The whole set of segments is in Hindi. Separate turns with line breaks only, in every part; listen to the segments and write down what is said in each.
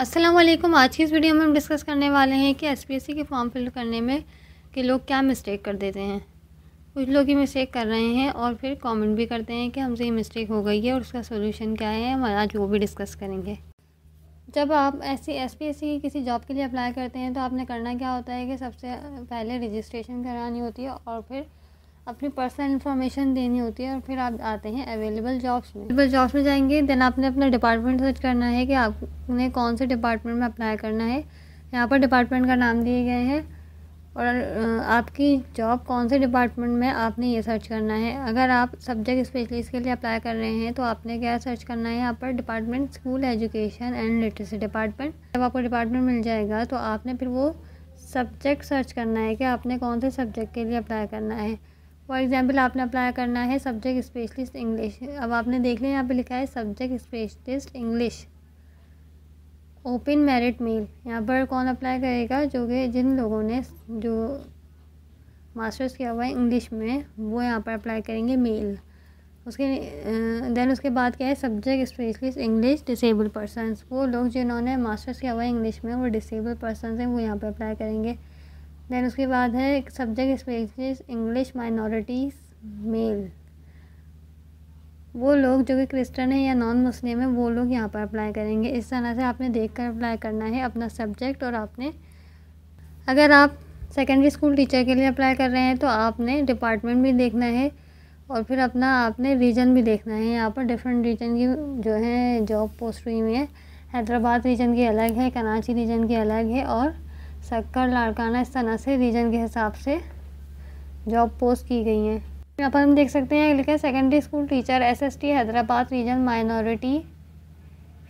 असलम आज की इस वीडियो में हम डिस्कस करने वाले हैं कि एसपीएससी के फॉर्म फिल करने में कि लोग क्या मिस्टेक कर देते हैं। कुछ लोग ही मिस्टेक कर रहे हैं और फिर कमेंट भी करते हैं कि हमसे ये मिस्टेक हो गई है और उसका सोल्यूशन क्या है। हम आज वो भी डिस्कस करेंगे। जब आप ऐसी एसपीएससी की किसी जॉब के लिए अप्लाई करते हैं तो आपने करना क्या होता है कि सबसे पहले रजिस्ट्रेशन करानी होती है और फिर अपनी पर्सनल इन्फॉर्मेशन देनी होती है और फिर आप आते हैं अवेलेबल जॉब्स में। अवेलेबल जॉब्स में जाएँगे देन आपने अपना डिपार्टमेंट सर्च करना है कि आपने कौन से डिपार्टमेंट में अप्लाई करना है। यहाँ पर डिपार्टमेंट का नाम दिए गए हैं और आपकी जॉब कौन से डिपार्टमेंट में आपने ये सर्च करना है। अगर आप सब्जेक्ट स्पेशलिस्ट के लिए अप्लाई कर रहे हैं तो आपने क्या सर्च करना है? यहाँ पर department school education and literacy department जब आपको डिपार्टमेंट मिल जाएगा तो आपने फिर वो सब्जेक्ट सर्च करना है कि आपने कौन से सब्जेक्ट के लिए अप्लाई करना है। फॉर एग्ज़ाम्पल आपने अप्लाई करना है सब्जेक्ट स्पेशलिस्ट इंग्लिश अब आपने देख लिया, यहाँ पे लिखा है subject specialist English open merit male यहाँ पर कौन अप्लाई करेगा? जो कि जिन लोगों ने जो मास्टर्स किया हुआ है इंग्लिश में, वो यहाँ पर अप्लाई करेंगे मेल उसके देन उसके बाद क्या है? Subject specialist English disable persons वो लोग जिन्होंने मास्टर्स किया हुआ है इंग्लिश में, वो डिसेबल पर्सन हैं, वो यहाँ पर अप्लाई करेंगे. देन उसके बाद है, एक subject specialist English minorities male वो लोग जो कि क्रिश्चन है या नॉन मुस्लिम है, वो लोग यहाँ पर अप्लाई करेंगे। इस तरह से आपने देख कर अप्लाई करना है अपना सब्जेक्ट और आपने, अगर आप सेकेंडरी स्कूल टीचर के लिए अप्लाई कर रहे हैं तो आपने डिपार्टमेंट भी देखना है और फिर अपना आपने रीजन भी देखना है। यहाँ पर डिफरेंट रीजन की जो है जॉब पोस्ट हुई हुई है। हैदराबाद रीजन की अलग है, कराची रीजन की अलग है और सक्कर लाड़काना इस तरह से रीजन के हिसाब से जॉब पोस्ट की गई हैं। यहाँ पर हम देख सकते हैं लिखा है secondary school teacher SST Hyderabad region minority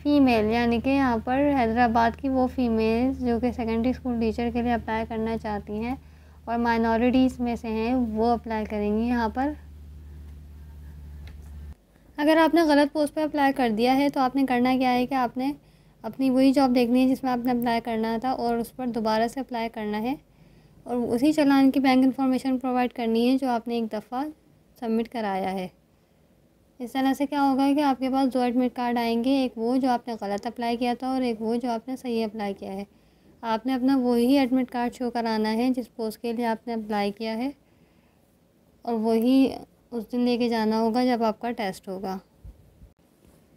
female यानी कि यहाँ पर हैदराबाद की वो फीमेल जो कि सेकेंडरी स्कूल टीचर के लिए अप्लाई करना चाहती हैं और माइनॉरिटीज़ में से हैं, वो अप्लाई करेंगी यहाँ पर। अगर आपने गलत पोस्ट पर अप्लाई कर दिया है तो आपने करना क्या है कि आपने अपनी वही जॉब देखनी है जिसमें आपने अप्लाई करना था और उस पर दोबारा से अप्लाई करना है। और उसी चलान की बैंक इन्फॉर्मेशन प्रोवाइड करनी है जो आपने एक दफ़ा सबमिट कराया है। इस तरह से क्या होगा कि आपके पास दो एडमिट कार्ड आएँगे, एक वो जो आपने गलत अप्लाई किया था और एक वो जो आपने सही अप्लाई किया है। आपने अपना वही एडमिट कार्ड शो कराना है जिस पोस्ट के लिए आपने अप्लाई किया है और वही उस दिन लेके जाना होगा जब आपका टेस्ट होगा।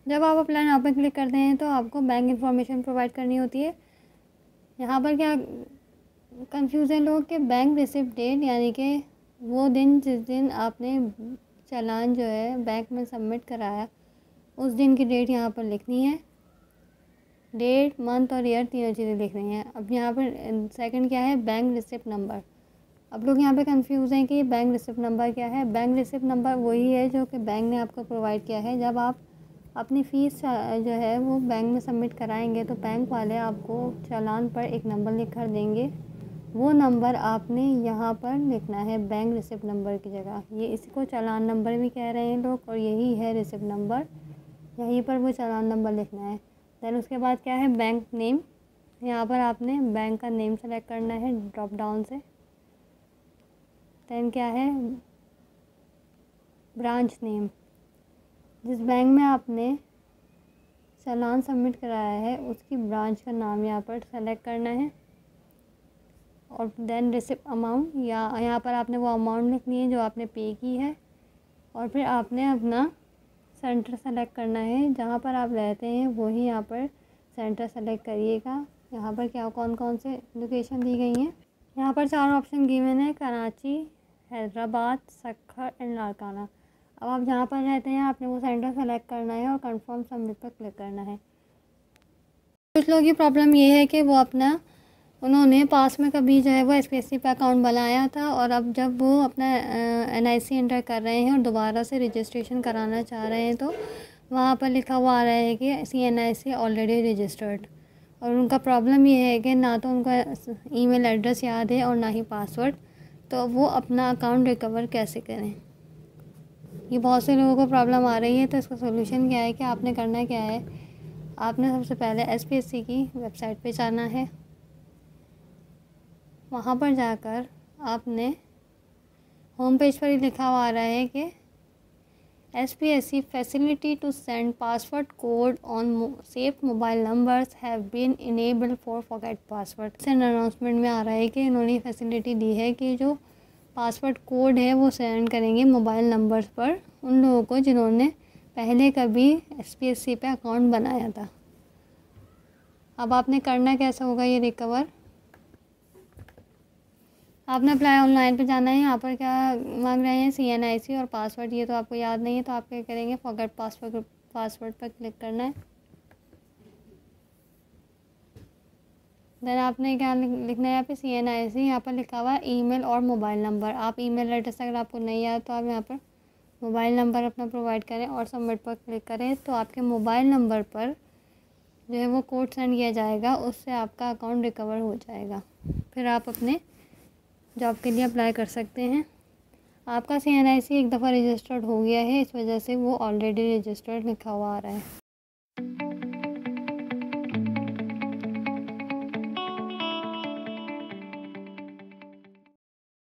जब आप अप्लाई यहाँ पर क्लिक करते हैं तो आपको बैंक इन्फॉर्मेशन प्रोवाइड करनी होती है। यहाँ पर क्या कंफ्यूजन लोग के बैंक रिसिप्ट डेट यानी कि वो दिन जिस दिन आपने चालान जो है बैंक में सबमिट कराया, उस दिन की डेट यहाँ पर लिखनी है। डेट मंथ और ईयर तीनों चीज़ें लिख रही हैं। अब यहाँ पर सेकंड क्या है? बैंक रिसिप्ट नंबर अब लोग यहाँ पे कंफ्यूज हैं कि बैंक रिसिप्ट नंबर क्या है? बैंक रिसिप्ट नंबर वही है जो कि बैंक ने आपको प्रोवाइड किया है। जब आप अपनी फ़ीस जो है वो बैंक में सबमिट कराएँगे तो बैंक वाले आपको चालान पर एक नंबर लिख कर देंगे। वो नंबर आपने यहाँ पर लिखना है बैंक रिसिप्ट नंबर की जगह। ये इसको चालान नंबर भी कह रहे हैं लोग और यही है रिसिप्ट नंबर यहीं पर वो चालान नंबर लिखना है। दैन उसके बाद क्या है? बैंक नेम यहाँ पर आपने बैंक का नेम सेलेक्ट करना है ड्रॉप डाउन से। दैन क्या है? ब्रांच नेम जिस बैंक में आपने चालान सबमिट कराया है, उसकी ब्रांच का नाम यहाँ पर सेलेक्ट करना है। और देन रिसिप्ट अमाउंट या यहाँ पर आपने वो अमाउंट लिखनी है जो आपने पे की है। और फिर आपने अपना सेंटर सेलेक्ट करना है। जहाँ पर आप रहते हैं, वही यहाँ पर सेंटर सेलेक्ट करिएगा। यहाँ पर क्या कौन कौन से लोकेशन दी गई हैं? यहाँ पर चार ऑप्शन गिवन है, कराची, हैदराबाद, सखर एंड लाड़काना अब आप जहाँ पर रहते हैं, आपने वो सेंटर सेलेक्ट करना है और कंफर्म सबमिट पर क्लिक करना है। कुछ लोगों की प्रॉब्लम ये है कि वो अपना, उन्होंने पास में कभी जो है वो एस पी पे अकाउंट बनाया था और अब जब वो अपना एन आई सी एंटर कर रहे हैं और दोबारा से रजिस्ट्रेशन कराना चाह रहे हैं तो वहाँ पर लिखा हुआ आ रहा है कि C N I C already registered और उनका प्रॉब्लम ये है कि ना तो उनका ईमेल एड्रेस याद है और ना ही पासवर्ड तो वो अपना अकाउंट रिकवर कैसे करें? ये बहुत से लोगों को प्रॉब्लम आ रही है तो इसका सोल्यूशन क्या है? कि आपने करना क्या है? आपने सबसे पहले एसपीएससी की वेबसाइट पे जाना है। वहाँ पर जाकर आपने होम पेज पर ही लिखा हुआ आ रहा है कि S P S C facility to send password code on safe mobile numbers have been enable for forget password से अनाउंसमेंट में आ रहा है कि इन्होंने फैसिलिटी दी है कि जो पासवर्ड कोड है, वो सेंड करेंगे मोबाइल नंबर्स पर उन लोगों को जिन्होंने पहले कभी एस पी एस सी पे अकाउंट बनाया था। अब आपने करना कैसा होगा ये रिकवर आपने अप्लाई ऑनलाइन पे जाना है, यहाँ पर क्या मांग रहे हैं? सी एन आई सी और पासवर्ड ये तो आपको याद नहीं है तो आप क्या करेंगे? फॉरगेट पासवर्ड पासवर्ड पर क्लिक करना है। देन आपने क्या लिखना है यहाँ पे? सी एन आई सी यहाँ पर लिखा हुआ है ईमेल और मोबाइल नंबर। आप ईमेल एड्रेस अगर आपको नहीं याद तो आप यहाँ पर मोबाइल नंबर अपना प्रोवाइड करें और सबमिट पर क्लिक करें। तो आपके मोबाइल नंबर पर जो है वो कोड सेंड किया जाएगा, उससे आपका अकाउंट रिकवर हो जाएगा। फिर आप अपने जॉब के लिए अप्लाई कर सकते हैं। आपका सी एन आई सी एक दफ़ा रजिस्टर्ड हो गया है, इस वजह से वो ऑलरेडी रजिस्टर्ड लिखा हुआ आ रहा है।